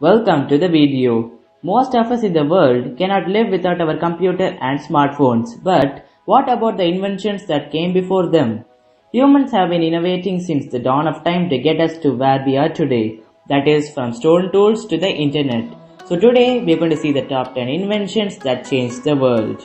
Welcome to the video. Most of us in the world cannot live without our computer and smartphones. But what about the inventions that came before them? Humans have been innovating since the dawn of time to get us to where we are today. That is from stone tools to the internet. So today we are going to see the top 10 inventions that changed the world.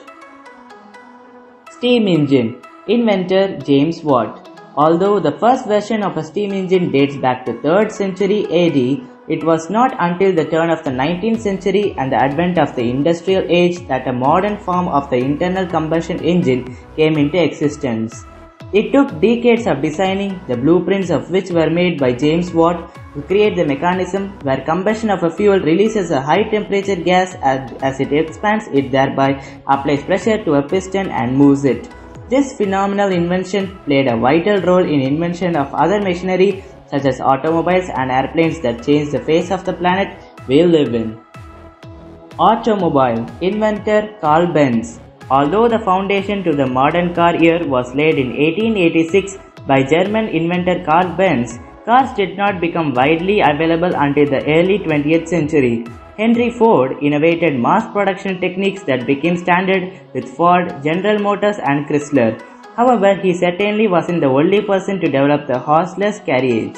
Steam engine. Inventor James Watt. Although the first version of a steam engine dates back to 3rd century AD, it was not until the turn of the 19th century and the advent of the industrial age that a modern form of the internal combustion engine came into existence. It took decades of designing, the blueprints of which were made by James Watt, to create the mechanism where combustion of a fuel releases a high temperature gas as, as it expands it thereby applies pressure to a piston and moves it. This phenomenal invention played a vital role in invention of other machinery such as automobiles and airplanes that change the face of the planet we live in. Automobile Inventor Carl Benz Although the foundation to the modern car year was laid in 1886 by German inventor Carl Benz, cars did not become widely available until the early 20th century. Henry Ford innovated mass production techniques that became standard with Ford, General Motors and Chrysler. However, he certainly wasn't the only person to develop the horseless carriage.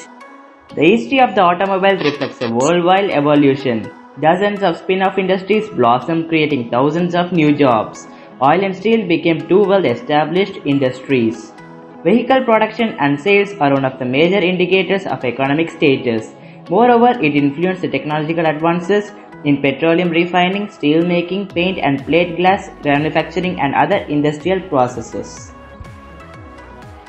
The history of the automobile reflects a worldwide evolution. Dozens of spin-off industries blossomed creating thousands of new jobs. Oil and steel became two well-established industries. Vehicle production and sales are one of the major indicators of economic status. Moreover, it influenced the technological advances in petroleum refining, steel making, paint and plate glass manufacturing and other industrial processes.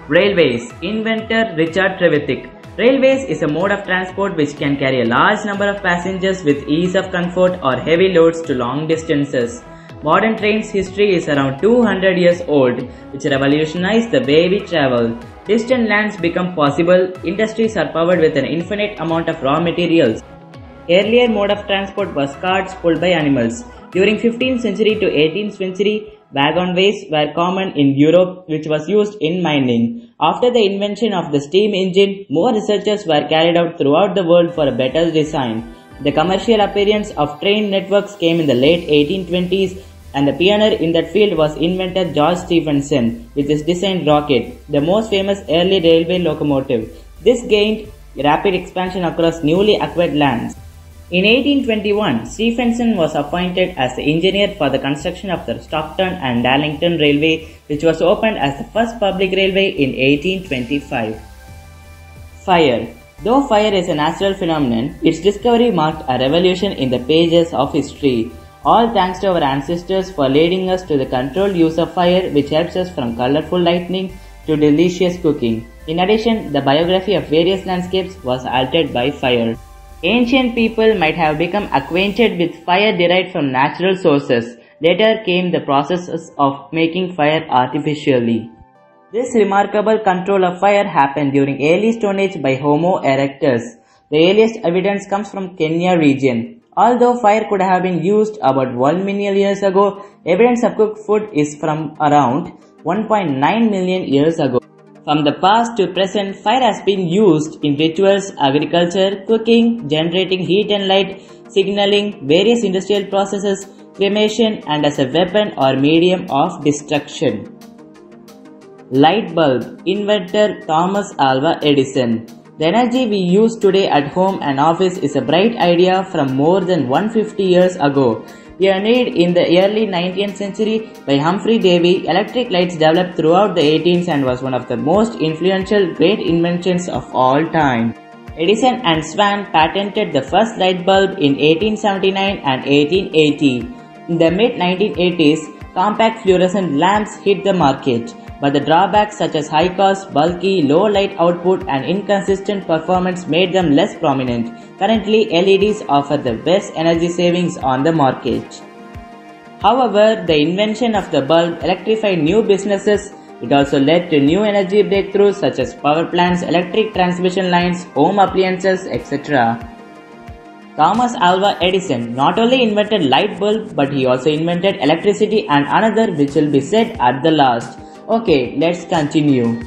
Railways Inventor Richard Trevithick Railways is a mode of transport which can carry a large number of passengers with ease of comfort or heavy loads to long distances. Modern trains history is around 200 years old, which revolutionized the way we travel. Distant lands become possible, industries are powered with an infinite amount of raw materials. Earlier mode of transport was carts pulled by animals. During 15th century to 18th century, wagonways were common in Europe which was used in mining. After the invention of the steam engine, more researches were carried out throughout the world for a better design. The commercial appearance of train networks came in the late 1820s and the pioneer in that field was inventor George Stephenson with his designed rocket, the most famous early railway locomotive. This gained rapid expansion across newly acquired lands. In 1821, Stephenson was appointed as the engineer for the construction of the Stockton and Darlington Railway, which was opened as the first public railway in 1825. Fire Though fire is a natural phenomenon, its discovery marked a revolution in the pages of history. All thanks to our ancestors for leading us to the controlled use of fire which helps us from colorful lightning to delicious cooking. In addition, the biography of various landscapes was altered by fire. Ancient people might have become acquainted with fire derived from natural sources. Later came the processes of making fire artificially. This remarkable control of fire happened during early Stone Age by Homo erectus. The earliest evidence comes from Kenya region. Although fire could have been used about 1 million years ago, evidence of cooked food is from around 1.9 million years ago. From the past to present, fire has been used in rituals, agriculture, cooking, generating heat and light, signaling, various industrial processes, cremation, and as a weapon or medium of destruction. Light bulb, inventor Thomas Alva Edison. The energy we use today at home and office is a bright idea from more than 150 years ago. Pioneered in the early 19th century by Humphrey Davy, electric lights developed throughout the 18th and was one of the most influential great inventions of all time. Edison and Swan patented the first light bulb in 1879 and 1880. In the mid 1980s, compact fluorescent lamps hit the market but the drawbacks such as high cost, bulky, low light output and inconsistent performance made them less prominent. Currently, LEDs offer the best energy savings on the market. However, the invention of the bulb electrified new businesses. It also led to new energy breakthroughs such as power plants, electric transmission lines, home appliances, etc. Thomas Alva Edison not only invented light bulb but he also invented electricity and another which will be said at the last. Okay, let's continue.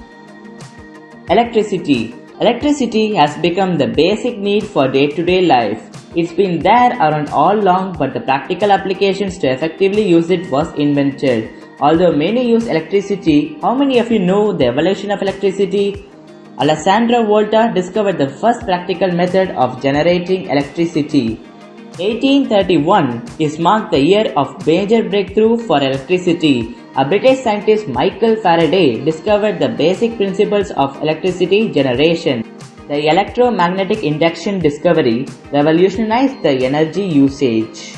Electricity. Electricity has become the basic need for day-to-day life. It's been there around all along but the practical applications to effectively use it was invented. Although many use electricity, how many of you know the evolution of electricity? Alessandro Volta discovered the first practical method of generating electricity. 1831 is marked the year of major breakthrough for electricity. A British scientist Michael Faraday discovered the basic principles of electricity generation. The electromagnetic induction discovery revolutionized the energy usage.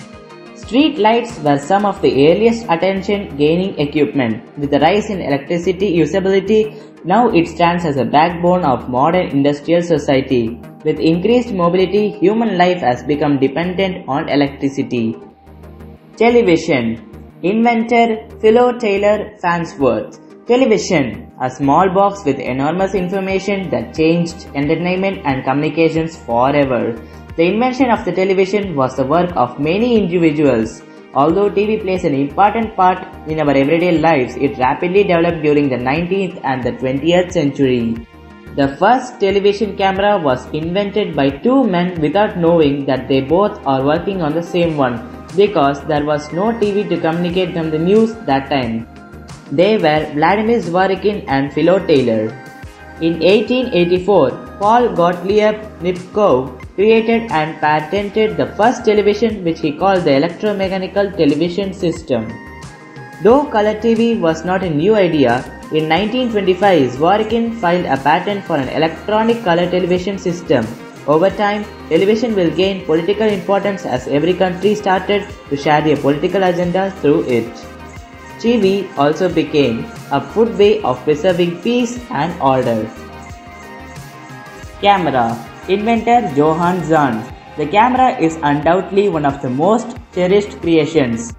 Street lights were some of the earliest attention gaining equipment. With the rise in electricity usability, now it stands as a backbone of modern industrial society. With increased mobility, human life has become dependent on electricity. Television Inventor Philo Taylor Farnsworth Television, a small box with enormous information that changed entertainment and communications forever. The invention of the television was the work of many individuals. Although TV plays an important part in our everyday lives, it rapidly developed during the 19th and the 20th century. The first television camera was invented by two men without knowing that they both are working on the same one because there was no TV to communicate them the news that time. They were Vladimir Zworykin and Philo Taylor. In 1884, Paul Gottlieb Nipkow created and patented the first television which he called the electromechanical television system. Though color TV was not a new idea, in 1925 Zworykin filed a patent for an electronic color television system. Over time, television will gain political importance as every country started to share their political agenda through it. TV also became a food way of preserving peace and order. Camera Inventor Johann Zahn The camera is undoubtedly one of the most cherished creations.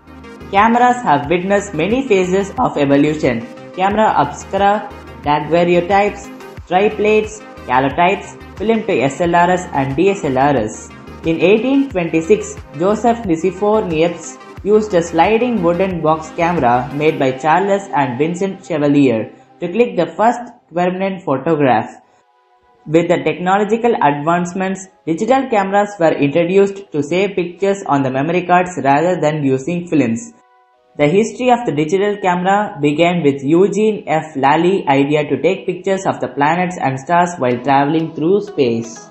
Cameras have witnessed many phases of evolution. Camera obscura, daguerreotypes, dry plates, calotypes, film to SLRs and DSLRs. In 1826, Joseph Nicephore Niepce used a sliding wooden box camera made by Charles and Vincent Chevalier to click the first permanent photograph. With the technological advancements, digital cameras were introduced to save pictures on the memory cards rather than using films. The history of the digital camera began with Eugene F. Lally idea to take pictures of the planets and stars while traveling through space.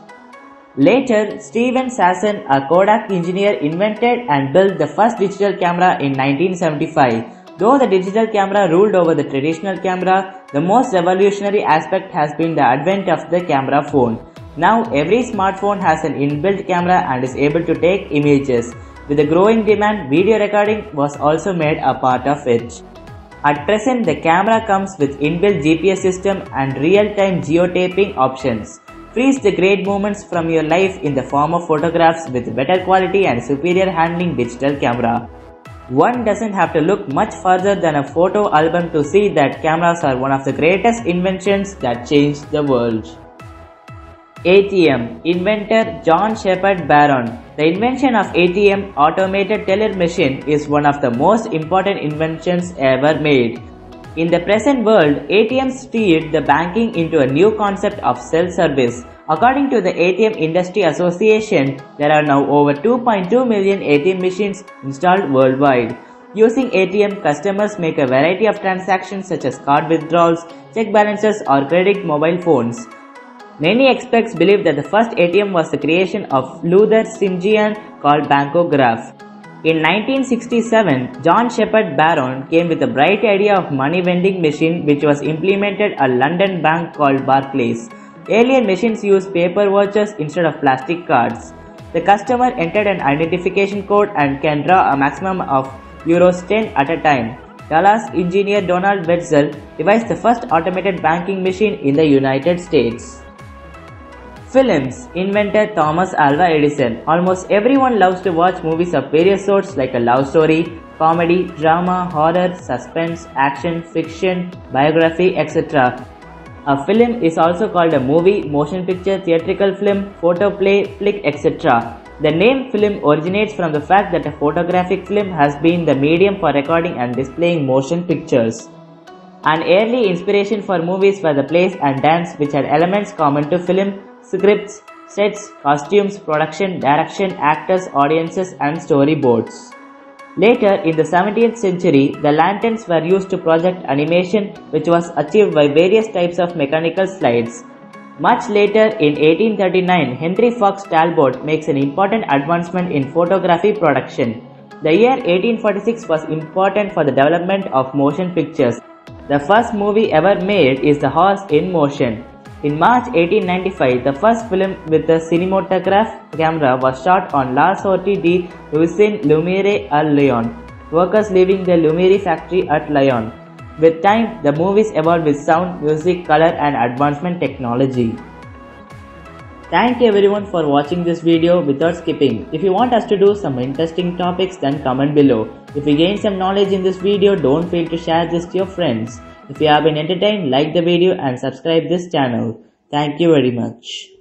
Later, Steven Sasson, a Kodak engineer, invented and built the first digital camera in 1975. Though the digital camera ruled over the traditional camera, the most revolutionary aspect has been the advent of the camera phone. Now every smartphone has an inbuilt camera and is able to take images. With the growing demand, video recording was also made a part of it. At present, the camera comes with inbuilt GPS system and real-time geotagging options. Freeze the great moments from your life in the form of photographs with better quality and superior handling digital camera. One doesn't have to look much further than a photo album to see that cameras are one of the greatest inventions that changed the world. ATM Inventor John Shepherd Barron The invention of ATM automated teller machine is one of the most important inventions ever made. In the present world, ATMs steered the banking into a new concept of self-service. According to the ATM Industry Association, there are now over 2.2 million ATM machines installed worldwide. Using ATM, customers make a variety of transactions such as card withdrawals, check balances or credit mobile phones. Many experts believe that the first ATM was the creation of Luther Simjian called Bankograph. In 1967, John Shepherd Barron came with a bright idea of money vending machine which was implemented at a London bank called Barclays. Earlier machines used paper watches instead of plastic cards. The customer entered an identification code and can draw a maximum of Euros 10 at a time. Dallas engineer Donald Wetzel devised the first automated banking machine in the United States. Films Inventor Thomas Alva Edison. Almost everyone loves to watch movies of various sorts like a love story, comedy, drama, horror, suspense, action, fiction, biography, etc. A film is also called a movie, motion picture, theatrical film, photoplay, flick, etc. The name film originates from the fact that a photographic film has been the medium for recording and displaying motion pictures. An early inspiration for movies were the plays and dance which had elements common to film, scripts, sets, costumes, production, direction, actors, audiences and storyboards. Later, in the 17th century, the lanterns were used to project animation which was achieved by various types of mechanical slides. Much later, in 1839, Henry Fox Talbot makes an important advancement in photography production. The year 1846 was important for the development of motion pictures. The first movie ever made is The Horse in Motion. In March 1895, the first film with a cinematograph camera was shot on La Sortie de l'Usine Lumiere à Lyon, workers leaving the Lumiere factory at Lyon. With time, the movies evolved with sound, music, color and advancement technology. Thank you everyone for watching this video without skipping. If you want us to do some interesting topics then comment below. If you gain some knowledge in this video, don't fail to share this to your friends. If you have been entertained, like the video and subscribe this channel. Thank you very much.